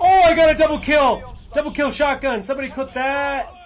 Oh, I got a double kill! Double kill shotgun. Somebody clip that.